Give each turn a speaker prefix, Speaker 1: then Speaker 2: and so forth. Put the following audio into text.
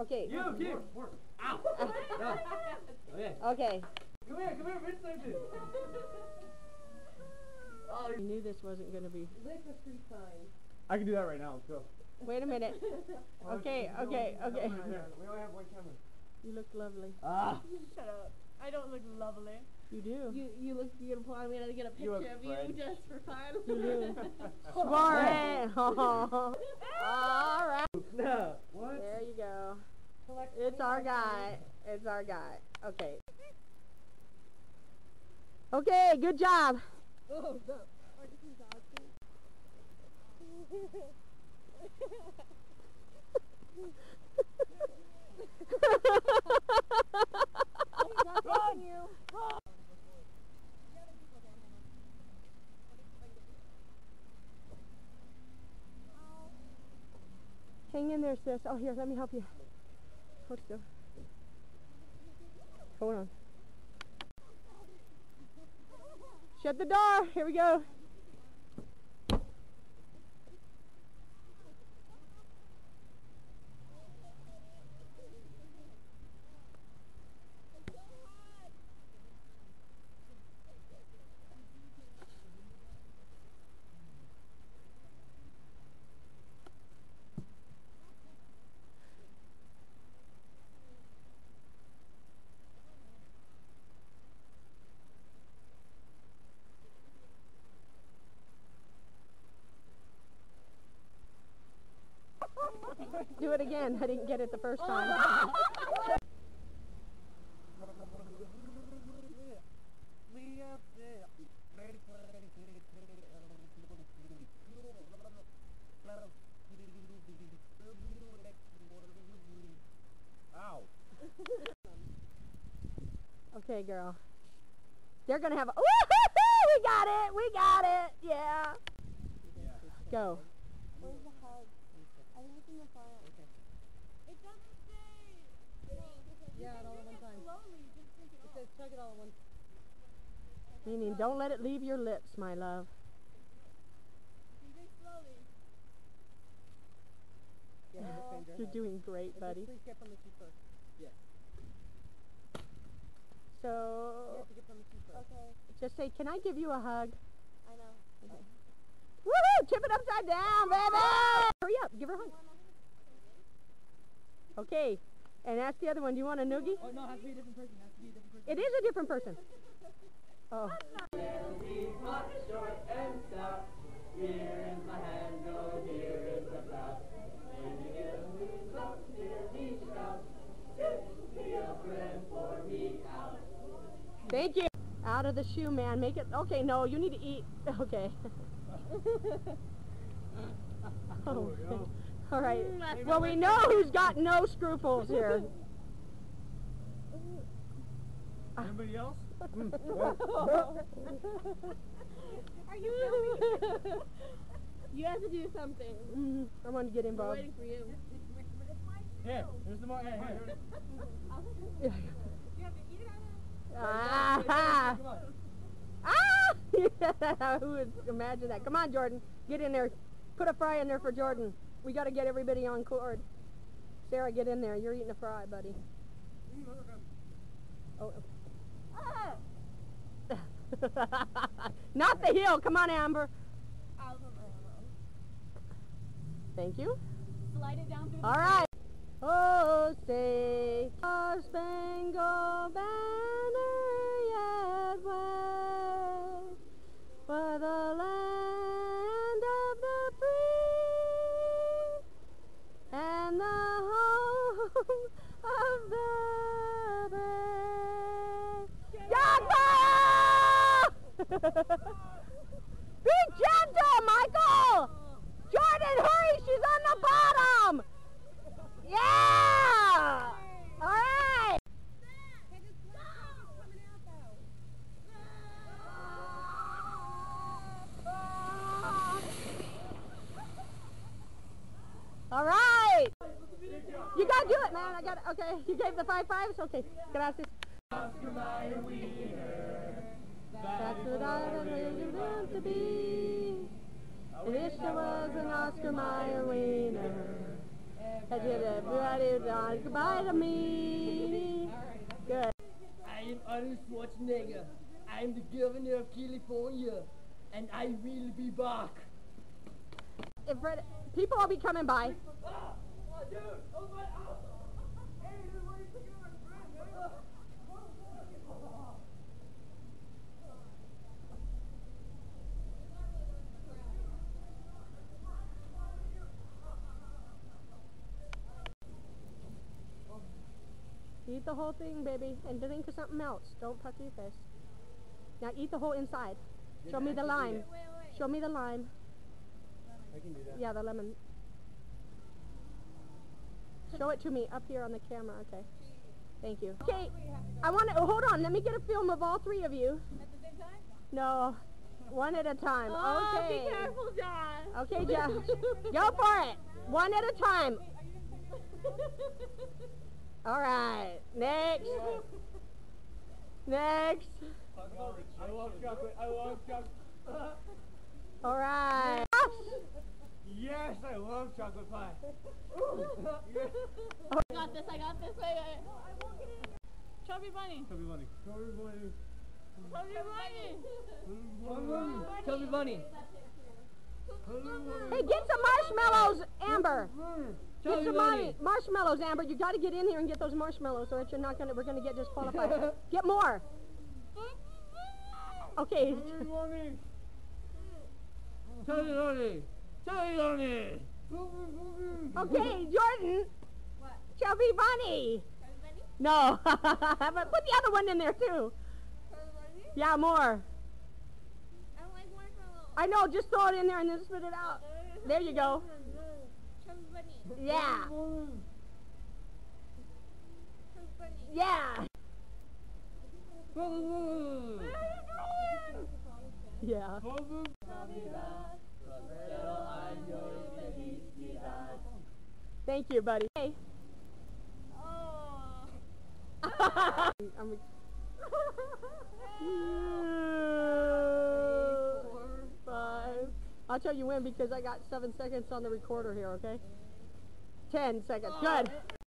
Speaker 1: Okay.
Speaker 2: You, you. Ow. No. Okay.
Speaker 1: Okay.
Speaker 2: Come here, come here, Vince Simpson. Oh,
Speaker 1: I knew this wasn't going to be.
Speaker 3: Lick was pretty fine.
Speaker 2: I can do that right now. Let's go.
Speaker 1: Wait a minute. Okay, okay, okay.
Speaker 2: We only have one camera.
Speaker 1: You look lovely.
Speaker 2: Ah.
Speaker 3: Shut up. I don't look lovely.
Speaker 1: You do.
Speaker 3: You you look beautiful. I'm gonna get a picture
Speaker 2: look
Speaker 3: of you just for fun.
Speaker 1: You do. Suarez. All right.
Speaker 2: No. What?
Speaker 1: There you go. It's our guy. It's our guy. Okay. Okay, good job.
Speaker 3: Oh, no.
Speaker 1: Hang in there, sis. Oh, here, let me help you. Hold still. Hold on. Shut the door. Here we go. Do it again. I didn't get it the first time.
Speaker 2: Ow.
Speaker 1: Okay, girl. They're gonna have a. We got it. We got it. Yeah. Go.
Speaker 3: Where's the hug? I think it's in the file. It doesn't say. Yeah, it all at one time. Slowly, just drink it says chug it all at once.
Speaker 1: Meaning, don't let it leave your lips, my love.
Speaker 3: Yeah.
Speaker 1: You're doing great, buddy.
Speaker 3: Please get from the sheet first. You
Speaker 1: So,
Speaker 3: have to get from the sheet first. Okay,
Speaker 1: just say, can I give you a hug?
Speaker 3: I know.
Speaker 1: Woohoo! Tip it upside down, baby! Hurry up, give her a hug. Okay, and ask the other one, do you want a noogie?
Speaker 2: Oh no, it has to be a different person. It has to be a different person.
Speaker 1: It is a different person. Oh. Thank you. Out of the shoe, man. Make it. Okay, no, you need to eat. Okay. oh, all right. Well, we know who's got no scruples here.
Speaker 2: Anybody else?
Speaker 3: Are you You have to do something.
Speaker 1: Mm, I want to get
Speaker 3: We're
Speaker 1: involved.
Speaker 3: waiting for you.
Speaker 2: Here, here's the more. Hey, here.
Speaker 1: Ah!
Speaker 2: Come on.
Speaker 1: Ah! Who would imagine that? Come on, Jordan. Get in there. Put a fry in there for Jordan. We got to get everybody on cord. Sarah, get in there. You're eating a fry, buddy. Oh. Not the heel. Come on, Amber. Thank you.
Speaker 3: Slide it down through
Speaker 1: All right. Oh, say, Star Spangled Banner Be gentle, Michael! Jordan, hurry! She's on the bottom! Yeah! All right! All right! You gotta do it, man. I got it. Okay, you gave the five fives? Okay, gracias. That's what I really want to be. I wish I was an Oscar Mayer wiener. I did everybody done goodbye to me. Good.
Speaker 2: I am Arnold Schwarzenegger. I am the governor of California, and I will be back.
Speaker 1: If people will be coming by.
Speaker 2: Ah! Oh, dude! Oh, my! Oh. Hey, dude, why are you picking on my friend, man?
Speaker 1: Eat the whole thing, baby, and think of something else. Don't pucker your face. Now eat the whole inside. Show me the lime. Show me the lime.
Speaker 2: I can do that.
Speaker 1: Yeah, the lemon. Show it to me up here on the camera. Okay. Thank you. Okay, I want to oh, hold on. Let me get a film of all three of you.
Speaker 3: At the same time?
Speaker 1: No, one at a time.
Speaker 3: Oh,
Speaker 1: okay.
Speaker 3: be careful, John.
Speaker 1: Okay, Jeff. Go for it. One at a time. All right. Next. Next.
Speaker 2: I love chocolate. I love chocolate.
Speaker 1: All right.
Speaker 2: yes, I love chocolate pie.
Speaker 3: I got this, I got this. Wait, wait. Chubby bunny.
Speaker 2: Chubby bunny. Chubby bunny.
Speaker 3: Chubby bunny.
Speaker 2: Chubby bunny.
Speaker 1: Hey, get some marshmallows, Amber. Get some mar- marshmallows, Amber. You got to get in here and get those marshmallows, or else you're not gonna. We're gonna get disqualified. get more. Okay.
Speaker 2: Chubby bunny. Chubby bunny. Chubby bunny.
Speaker 1: Okay, Jordan.
Speaker 3: What?
Speaker 1: Chubby bunny.
Speaker 3: Chubby bunny?
Speaker 1: No, but put the other one in there too.
Speaker 3: Bunny?
Speaker 1: Yeah, more.
Speaker 3: I don't like marshmallows.
Speaker 1: I know. Just throw it in there and then spit it out. There you go. Yeah. Yeah. Yeah. Thank you, buddy. Hey.
Speaker 3: Oh.
Speaker 1: I'm five. I'll tell you when because I got seven seconds on the recorder here, okay? Ten seconds. Good.